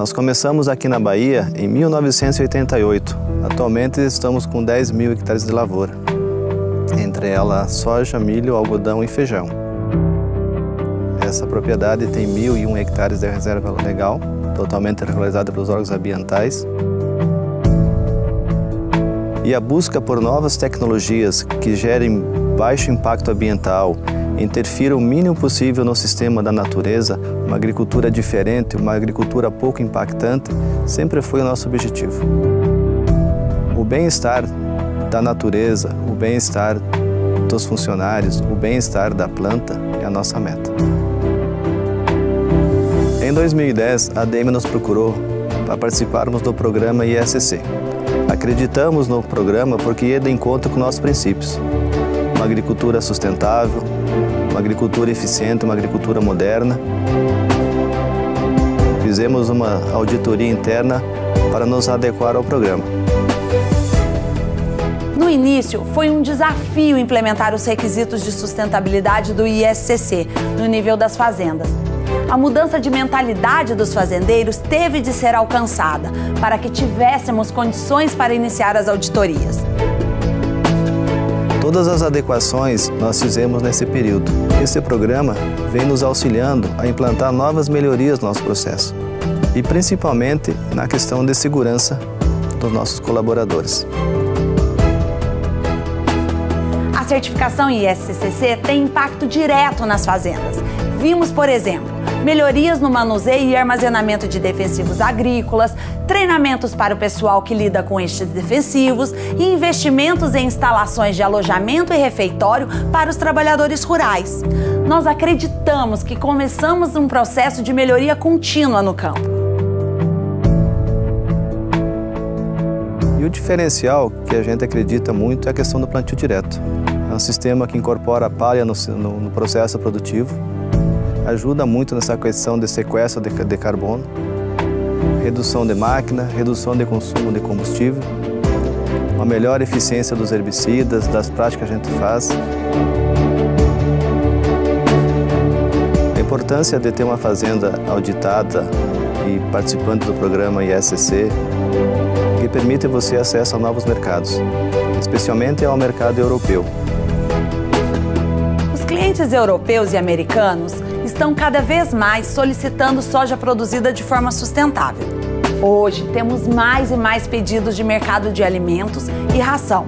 Nós começamos aqui na Bahia em 1988. Atualmente estamos com 10 mil hectares de lavoura, entre ela soja, milho, algodão e feijão. Essa propriedade tem 1.001 hectares de reserva legal, totalmente regularizada pelos órgãos ambientais. E a busca por novas tecnologias que gerem baixo impacto ambiental, interfira o mínimo possível no sistema da natureza, uma agricultura diferente, uma agricultura pouco impactante, sempre foi o nosso objetivo. O bem-estar da natureza, o bem-estar dos funcionários, o bem-estar da planta é a nossa meta. Em 2010, a ADM nos procurou para participarmos do programa ISCC. Acreditamos no programa porque ia de encontro com nossos princípios. Uma agricultura sustentável, uma agricultura eficiente, uma agricultura moderna. Fizemos uma auditoria interna para nos adequar ao programa. No início, foi um desafio implementar os requisitos de sustentabilidade do ISCC no nível das fazendas. A mudança de mentalidade dos fazendeiros teve de ser alcançada para que tivéssemos condições para iniciar as auditorias. Todas as adequações nós fizemos nesse período. Esse programa vem nos auxiliando a implantar novas melhorias no nosso processo e principalmente na questão de segurança dos nossos colaboradores certificação ISCC tem impacto direto nas fazendas. Vimos, por exemplo, melhorias no manuseio e armazenamento de defensivos agrícolas, treinamentos para o pessoal que lida com estes defensivos e investimentos em instalações de alojamento e refeitório para os trabalhadores rurais. Nós acreditamos que começamos um processo de melhoria contínua no campo. E o diferencial que a gente acredita muito é a questão do plantio direto. É um sistema que incorpora a palha no, no, no processo produtivo, ajuda muito nessa questão de sequestro de, de carbono, redução de máquina, redução de consumo de combustível, uma melhor eficiência dos herbicidas, das práticas que a gente faz. A importância de ter uma fazenda auditada e participando do programa ISCC, que permite você acesso a novos mercados, especialmente ao mercado europeu clientes europeus e americanos estão cada vez mais solicitando soja produzida de forma sustentável. Hoje temos mais e mais pedidos de mercado de alimentos e ração.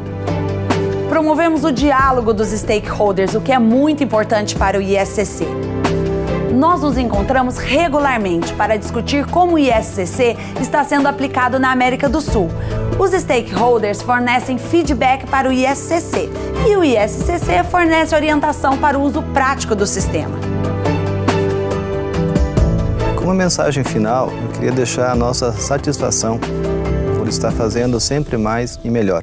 Promovemos o diálogo dos stakeholders, o que é muito importante para o ISCC nós nos encontramos regularmente para discutir como o ISCC está sendo aplicado na América do Sul. Os stakeholders fornecem feedback para o ISCC e o ISCC fornece orientação para o uso prático do sistema. Como mensagem final, eu queria deixar a nossa satisfação por estar fazendo sempre mais e melhor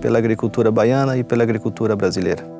pela agricultura baiana e pela agricultura brasileira.